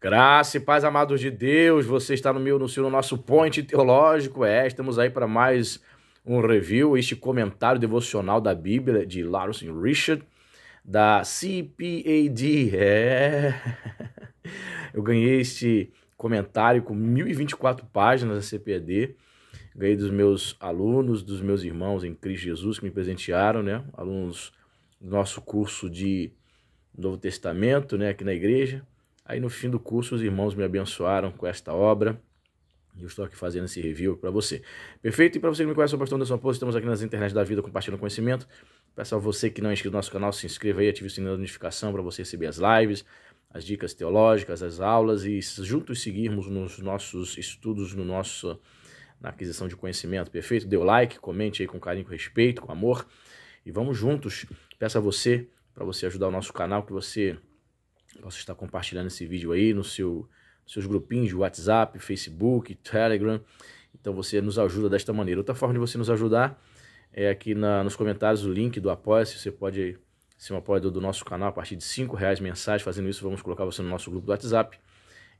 Graça e paz, amados de Deus, você está no meu, no seu, no nosso point teológico, é, estamos aí para mais um review, este comentário devocional da Bíblia de Lawrence Richard, da CPAD, é, eu ganhei este comentário com 1024 páginas da CPAD, ganhei dos meus alunos, dos meus irmãos em Cristo Jesus que me presentearam, né, alunos do nosso curso de Novo Testamento, né, aqui na igreja, Aí no fim do curso os irmãos me abençoaram com esta obra. E eu estou aqui fazendo esse review para você. Perfeito? E para você que me conhece, eu sou o pastor Anderson Poço, estamos aqui nas internet da vida compartilhando conhecimento. Peço a você que não é inscrito no nosso canal, se inscreva aí, ative o sininho da notificação para você receber as lives, as dicas teológicas, as aulas e juntos seguirmos nos nossos estudos, no nosso, na aquisição de conhecimento. Perfeito? Dê o like, comente aí com carinho, com respeito, com amor. E vamos juntos. Peço a você, para você ajudar o nosso canal, que você possa estar compartilhando esse vídeo aí no seu, nos seus grupinhos de WhatsApp, Facebook, Telegram. Então você nos ajuda desta maneira. Outra forma de você nos ajudar é aqui na, nos comentários o link do Apoia-se. Você pode ser um apoiador do nosso canal a partir de R$ reais mensais. Fazendo isso, vamos colocar você no nosso grupo do WhatsApp.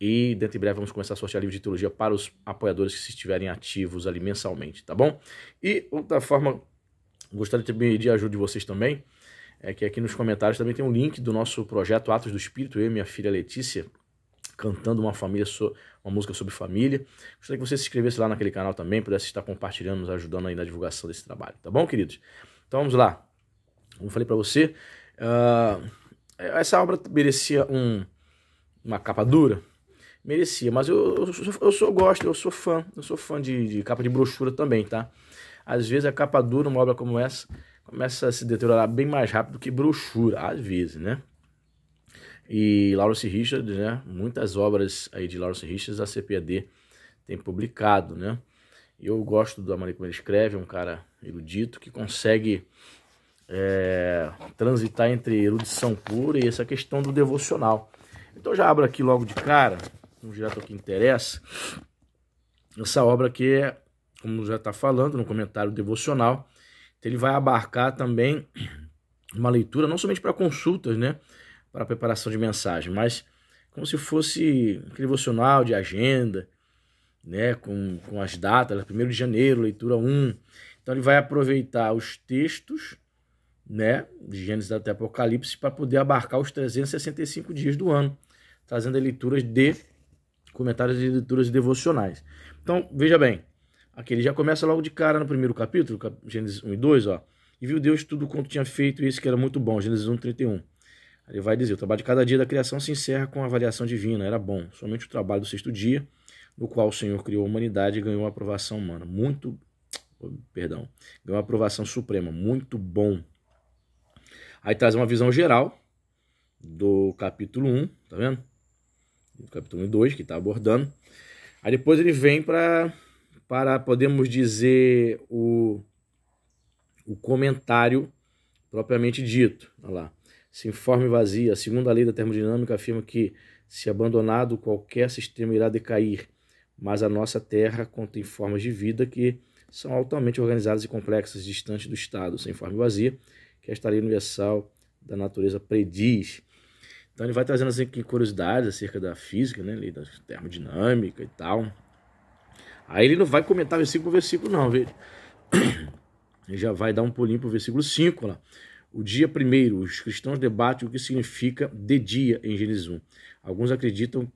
E dentro de breve vamos começar a sortear livro de teologia para os apoiadores que estiverem ativos ali mensalmente, tá bom? E outra forma, gostaria de pedir ajuda de vocês também é que aqui nos comentários também tem um link do nosso projeto Atos do Espírito, eu e minha filha Letícia, cantando uma família, so, uma música sobre família. Gostaria que você se inscrevesse lá naquele canal também, pudesse estar compartilhando, nos ajudando aí na divulgação desse trabalho, tá bom, queridos? Então vamos lá. Como eu falei para você, uh, essa obra merecia um, uma capa dura? Merecia, mas eu, eu, eu, eu sou, gosto, eu sou fã, eu sou fã de, de capa de brochura também, tá? Às vezes a capa dura, uma obra como essa, começa a se deteriorar bem mais rápido que brochura, às vezes, né? E Lawrence Richards, né? Muitas obras aí de Lawrence Richards a CPAD tem publicado, né? Eu gosto da maneira como ele escreve, é um cara erudito que consegue é, transitar entre erudição pura e essa questão do devocional. Então já abro aqui logo de cara, vamos direto ao que interessa. Essa obra aqui é, como já está falando no comentário devocional, então, ele vai abarcar também uma leitura, não somente para consultas, né? Para preparação de mensagem, mas como se fosse devocional de agenda, né? Com, com as datas, 1 de janeiro, leitura 1. Então ele vai aproveitar os textos, né? De Gênesis até Apocalipse, para poder abarcar os 365 dias do ano, trazendo leituras de comentários e leituras devocionais. Então, veja bem, Aqui ele já começa logo de cara no primeiro capítulo, Gênesis 1 e 2, ó. E viu Deus tudo quanto tinha feito, e isso que era muito bom, Gênesis 1, 31. Ele vai dizer: o trabalho de cada dia da criação se encerra com a avaliação divina, era bom. Somente o trabalho do sexto dia, no qual o Senhor criou a humanidade e ganhou uma aprovação humana. Muito. Perdão. Ganhou uma aprovação suprema. Muito bom. Aí traz uma visão geral do capítulo 1, tá vendo? Do capítulo 1 e 2, que está abordando. Aí depois ele vem para para, podemos dizer, o, o comentário propriamente dito. Olha lá. Se informe vazia. A segunda lei da termodinâmica afirma que, se abandonado, qualquer sistema irá decair, mas a nossa Terra contém formas de vida que são altamente organizadas e complexas, distantes do estado sem forma vazia, que esta lei universal da natureza prediz. Então ele vai trazendo assim, curiosidades acerca da física, né, lei da termodinâmica e tal, Aí ele não vai comentar versículo por versículo, não? Ele já vai dar um pulinho para o versículo 5 lá. O dia primeiro, os cristãos debatem o que significa de dia em Gênesis 1. Alguns acreditam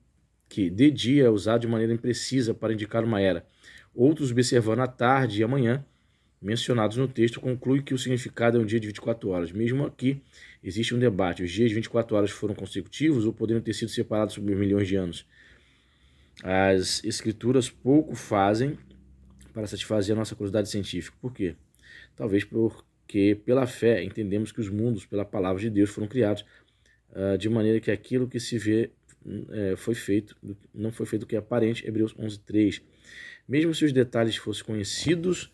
que de dia é usado de maneira imprecisa para indicar uma era. Outros, observando a tarde e a manhã, mencionados no texto, concluem que o significado é um dia de 24 horas. Mesmo aqui, existe um debate. Os dias de 24 horas foram consecutivos ou poderiam ter sido separados por milhões de anos? As escrituras pouco fazem para satisfazer a nossa curiosidade científica. Por quê? Talvez porque, pela fé, entendemos que os mundos, pela palavra de Deus, foram criados uh, de maneira que aquilo que se vê uh, foi feito, não foi feito o que é aparente. Hebreus 11, 3. Mesmo se os detalhes fossem conhecidos,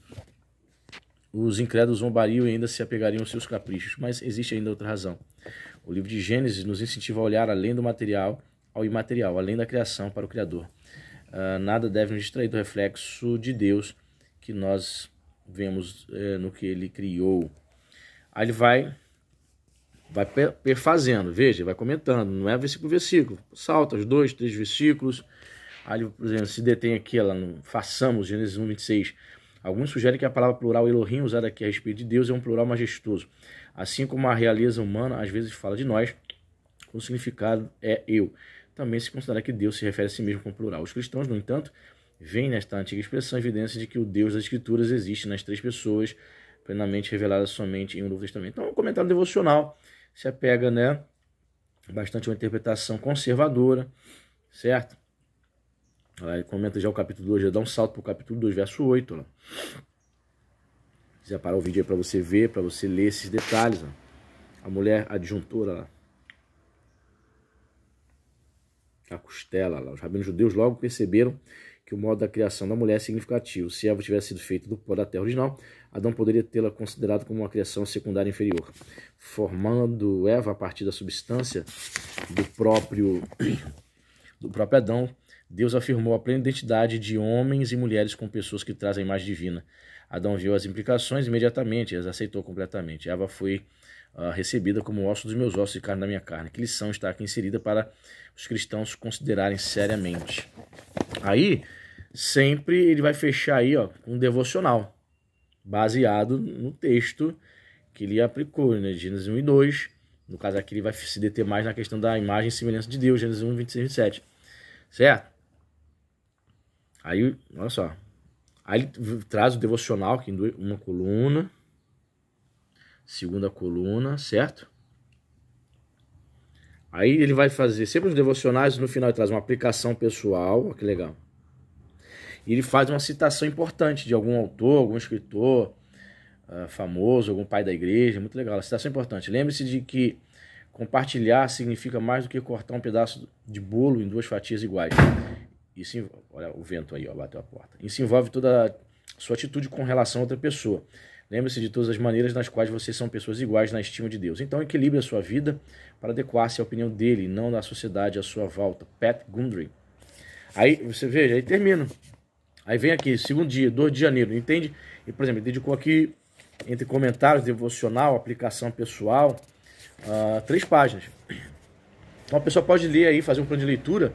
os incrédulos zombariam e ainda se apegariam aos seus caprichos. Mas existe ainda outra razão. O livro de Gênesis nos incentiva a olhar além do material ao imaterial, além da criação para o Criador. Uh, nada deve nos distrair do reflexo de Deus que nós vemos uh, no que ele criou. Aí ele vai vai perfazendo, veja, vai comentando, não é versículo versículo. Salta os dois, três versículos. Aí, por exemplo, se detém aqui, ela não façamos, Gênesis 1, 26. Alguns sugerem que a palavra plural Elohim usada aqui a respeito de Deus é um plural majestoso. Assim como a realeza humana às vezes fala de nós, o significado é eu. Também se considera que Deus se refere a si mesmo com plural. Os cristãos, no entanto, veem nesta antiga expressão evidência de que o Deus das Escrituras existe nas três pessoas, plenamente revelada somente em um Novo Testamento. Então, o um comentário devocional se apega, né, bastante a uma interpretação conservadora, certo? Aí comenta já o capítulo 2, já dá um salto para o capítulo 2, verso 8. Lá. Se parar o vídeo aí para você ver, para você ler esses detalhes. A mulher adjuntora lá. A costela lá. Os rabinos judeus logo perceberam que o modo da criação da mulher é significativo. Se Eva tivesse sido feita do pó da terra original, Adão poderia tê-la considerado como uma criação secundária inferior, formando Eva a partir da substância do próprio do próprio Adão. Deus afirmou a plena identidade de homens e mulheres com pessoas que trazem a imagem divina. Adão viu as implicações imediatamente as aceitou completamente. Eva foi uh, recebida como osso dos meus ossos e carne da minha carne. Que lição está aqui inserida para os cristãos considerarem seriamente. Aí, sempre ele vai fechar aí, ó, um devocional, baseado no texto que ele aplicou, né? Gênesis 1 e 2. No caso aqui, ele vai se deter mais na questão da imagem e semelhança de Deus, Gênesis 1, 26 e 27. Certo? Aí, olha só. Aí ele traz o devocional aqui em uma coluna, segunda coluna, certo? Aí ele vai fazer sempre os devocionais, no final ele traz uma aplicação pessoal, que legal. E ele faz uma citação importante de algum autor, algum escritor uh, famoso, algum pai da igreja, muito legal. Citação importante. Lembre-se de que compartilhar significa mais do que cortar um pedaço de bolo em duas fatias iguais. Isso, olha o vento aí, ó, bateu a porta. Isso envolve toda a sua atitude com relação a outra pessoa. Lembre-se de todas as maneiras nas quais vocês são pessoas iguais na estima de Deus. Então equilibre a sua vida para adequar-se à opinião dele, não da sociedade à sua volta. Pat Gundry. Aí você veja, aí termina. Aí vem aqui, segundo dia, 2 de janeiro, entende? E, por exemplo, dedicou aqui, entre comentários, devocional, aplicação pessoal, uh, três páginas. Então a pessoa pode ler aí, fazer um plano de leitura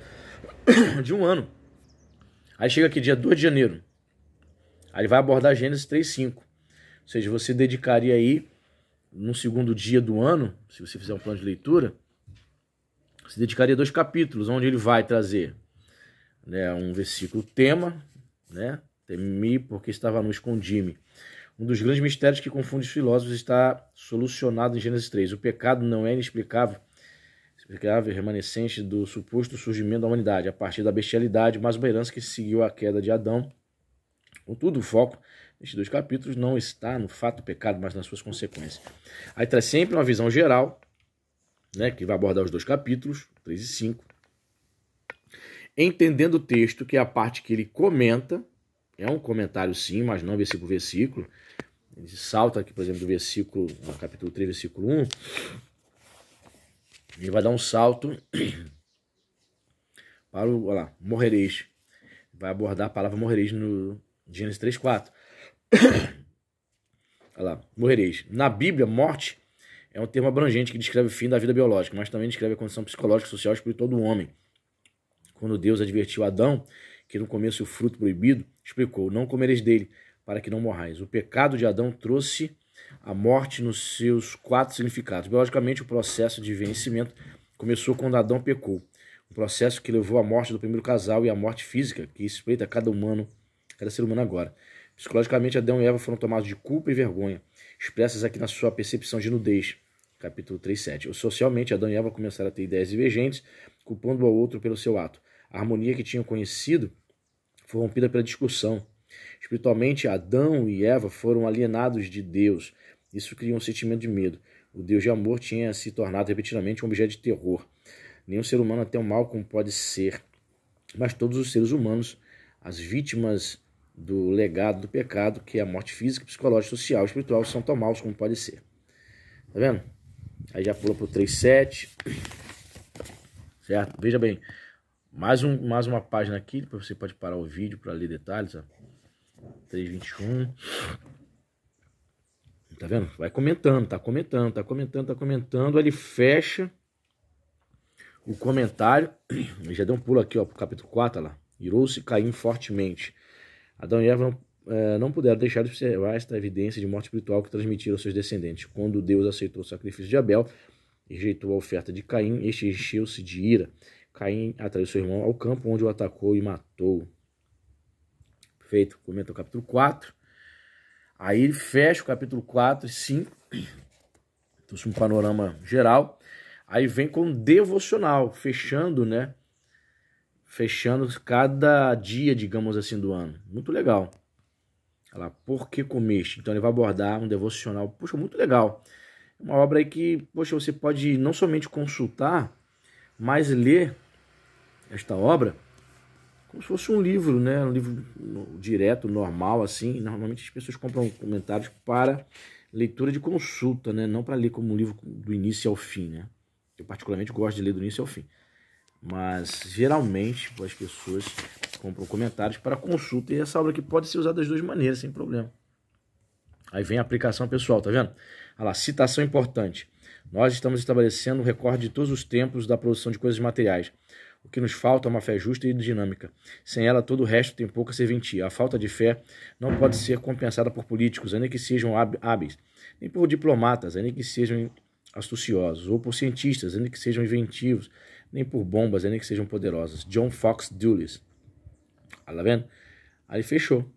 de um ano. Aí chega aqui, dia 2 de janeiro. Aí ele vai abordar Gênesis 3.5. Ou seja, você dedicaria aí, no segundo dia do ano, se você fizer um plano de leitura, você dedicaria dois capítulos, onde ele vai trazer né, um versículo tema, né? Temi porque estava no escondi-me. Um dos grandes mistérios que confunde os filósofos está solucionado em Gênesis 3. O pecado não é inexplicável, explicável remanescente do suposto surgimento da humanidade, a partir da bestialidade, mas uma herança que seguiu a queda de Adão. Contudo, o foco estes dois capítulos não está no fato do pecado, mas nas suas consequências. Aí traz sempre uma visão geral, né, que vai abordar os dois capítulos, 3 e 5. Entendendo o texto, que é a parte que ele comenta, é um comentário sim, mas não versículo versículo. Ele salta aqui, por exemplo, do versículo, no capítulo 3, versículo 1. Ele vai dar um salto para o, olha lá, morrereis. Vai abordar a palavra morrereis no Gênesis 3, 4. Olha lá, morrereis. Na Bíblia, morte é um termo abrangente que descreve o fim da vida biológica, mas também descreve a condição psicológica, social e espiritual do homem. Quando Deus advertiu Adão que no começo o fruto proibido, explicou: Não comereis dele, para que não morrais. O pecado de Adão trouxe a morte nos seus quatro significados. Biologicamente, o processo de vencimento começou quando Adão pecou. Um processo que levou à morte do primeiro casal e à morte física que espreita cada humano, cada ser humano agora. Psicologicamente, Adão e Eva foram tomados de culpa e vergonha, expressas aqui na sua percepção de nudez, capítulo 3, 7. Socialmente, Adão e Eva começaram a ter ideias divergentes, culpando o outro pelo seu ato. A harmonia que tinham conhecido foi rompida pela discussão. Espiritualmente, Adão e Eva foram alienados de Deus. Isso cria um sentimento de medo. O Deus de amor tinha se tornado repetidamente um objeto de terror. Nenhum ser humano é tão mal como pode ser. Mas todos os seres humanos, as vítimas do legado do pecado, que é a morte física, psicológica, social e espiritual, são tão maus como pode ser. Tá vendo? Aí já pula pro 3.7. Certo? Veja bem. Mais, um, mais uma página aqui, depois você pode parar o vídeo para ler detalhes. Ó. 3.21. Tá vendo? Vai comentando, tá comentando, tá comentando, tá comentando. Aí ele fecha o comentário. Já deu um pulo aqui, ó, pro capítulo 4, lá. Irou-se Caim fortemente. Adão e Eva não, é, não puderam deixar de observar esta evidência de morte espiritual que transmitiram aos seus descendentes. Quando Deus aceitou o sacrifício de Abel e rejeitou a oferta de Caim, este encheu-se de ira. Caim atraiu seu irmão ao campo, onde o atacou e matou. Perfeito. Comenta o capítulo 4. Aí ele fecha o capítulo 4 e 5. Trouxe um panorama geral. Aí vem com devocional, fechando, né? Fechando cada dia, digamos assim, do ano. Muito legal. Lá, por que comeste? Então ele vai abordar um devocional. Poxa, muito legal. Uma obra aí que, poxa, você pode não somente consultar, mas ler esta obra como se fosse um livro, né? Um livro direto, normal, assim. Normalmente as pessoas compram comentários para leitura de consulta, né? Não para ler como um livro do início ao fim, né? Eu particularmente gosto de ler do início ao fim. Mas geralmente as pessoas compram comentários para consulta e essa obra aqui pode ser usada das duas maneiras, sem problema. Aí vem a aplicação pessoal, tá vendo? Olha lá, citação importante. Nós estamos estabelecendo um recorde de todos os tempos da produção de coisas materiais. O que nos falta é uma fé justa e dinâmica. Sem ela, todo o resto tem pouca serventia. A falta de fé não pode ser compensada por políticos, ainda que sejam hábeis, nem por diplomatas, ainda que sejam astuciosos, ou por cientistas, ainda que sejam inventivos, nem por bombas, ainda que sejam poderosas. John Fox Dulles. Tá vendo? Aí fechou.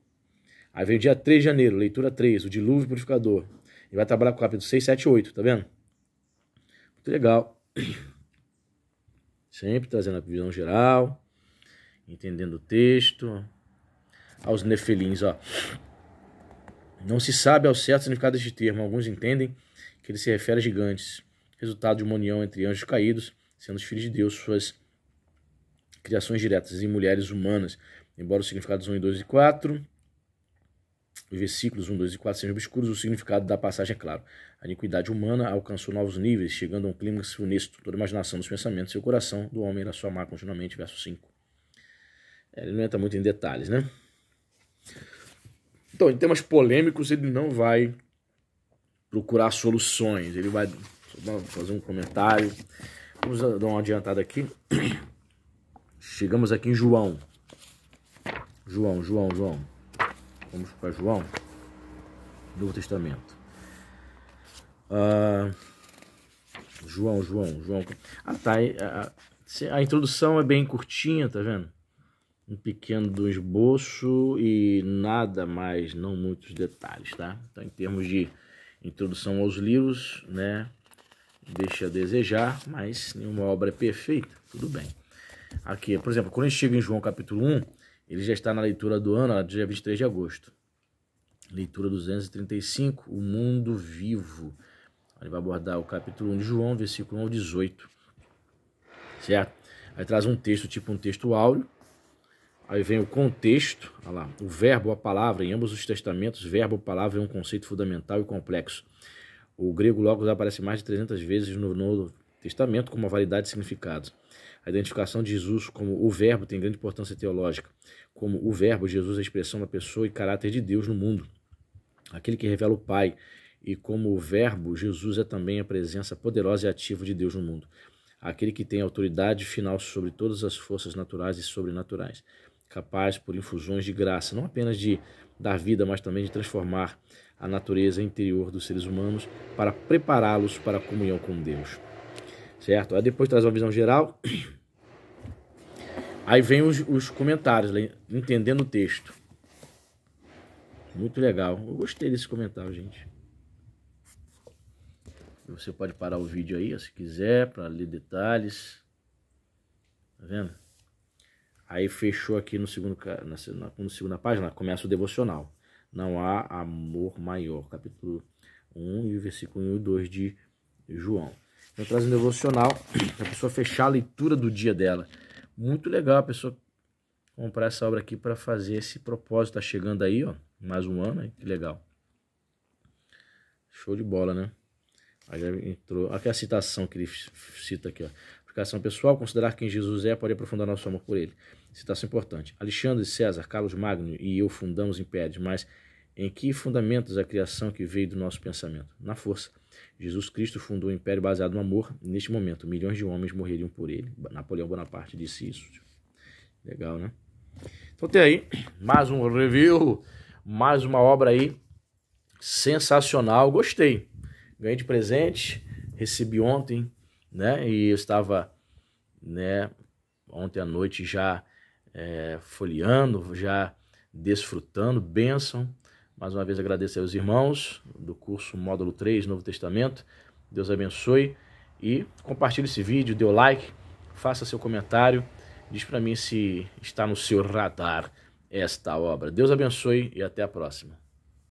Aí vem o dia 3 de janeiro, leitura 3, o dilúvio purificador. E vai trabalhar com o capítulo 6, 7 e 8, tá vendo? Muito legal. Sempre trazendo a visão geral, entendendo o texto. Aos nefelins, ó. Não se sabe ao certo o significado deste termo. Alguns entendem que ele se refere a gigantes, resultado de uma união entre anjos caídos, sendo os filhos de Deus, suas criações diretas, e mulheres humanas. Embora os significados 1 e 2 e 4 os versículos 1, 2 e 4 sejam obscuros, o significado da passagem é claro. A iniquidade humana alcançou novos níveis, chegando a um clímax funesto. Toda imaginação dos pensamentos e o coração do homem era só amar continuamente. Verso 5. É, ele não entra muito em detalhes, né? Então, em temas polêmicos, ele não vai procurar soluções. Ele vai fazer um comentário. Vamos dar uma adiantada aqui. Chegamos aqui em João. João, João, João. Vamos para João, Novo Testamento. Uh, João, João, João. Ah, tá. A, a, introdução é bem curtinha, tá vendo? Um pequeno do esboço e nada mais, não muitos detalhes, tá? Então, em termos de introdução aos livros, né? Deixa a desejar, mas nenhuma obra é perfeita, tudo bem. Aqui, por exemplo, quando a gente chega em João capítulo 1, ele já está na leitura do ano, dia 23 de agosto. Leitura 235, o mundo vivo. Ele vai abordar o capítulo 1 de João, versículo 1 ao 18. Certo? Aí traz um texto, tipo um texto áureo. Aí vem o contexto, olha lá, o verbo, a palavra, em ambos os testamentos, verbo, palavra é um conceito fundamental e complexo. O grego logos aparece mais de 300 vezes no Novo Testamento com uma variedade de significados. A identificação de Jesus como o Verbo tem grande importância teológica. Como o Verbo, Jesus é a expressão da pessoa e caráter de Deus no mundo. Aquele que revela o Pai. E como o Verbo, Jesus é também a presença poderosa e ativa de Deus no mundo. Aquele que tem autoridade final sobre todas as forças naturais e sobrenaturais. Capaz, por infusões de graça, não apenas de dar vida, mas também de transformar a natureza interior dos seres humanos para prepará-los para a comunhão com Deus. Certo? Aí depois traz uma visão geral Aí vem os, os comentários, entendendo o texto. Muito legal. Eu gostei desse comentário, gente. Você pode parar o vídeo aí, se quiser, para ler detalhes. Tá vendo? Aí fechou aqui no segundo, na, na segunda página, começa o devocional. Não há amor maior. Capítulo 1 e versículo 1 e 2 de João. Então traz um devocional, a pessoa fechar a leitura do dia dela. Muito legal a pessoa comprar essa obra aqui para fazer esse propósito. Tá chegando aí, ó, mais um ano, hein? que legal. Show de bola, né? Aí entrou. Aqui a citação que ele cita aqui, ó. Aplicação pessoal, considerar quem Jesus é pode aprofundar nosso amor por ele. Citação importante. Alexandre César, Carlos Magno e eu fundamos impérios, mas Em que fundamentos a criação que veio do nosso pensamento? Na força. Jesus Cristo fundou um império baseado no amor. Neste momento, milhões de homens morreriam por ele. Napoleão Bonaparte disse isso. Legal, né? Então tem aí mais um review, mais uma obra aí sensacional. Gostei. Ganhei de presente, recebi ontem, né? E eu estava, né, ontem à noite já é, folheando, já desfrutando, bênção. Mais uma vez agradeço aos irmãos do curso Módulo 3, Novo Testamento. Deus abençoe e compartilhe esse vídeo, dê o like, faça seu comentário, diz para mim se está no seu radar esta obra. Deus abençoe e até a próxima.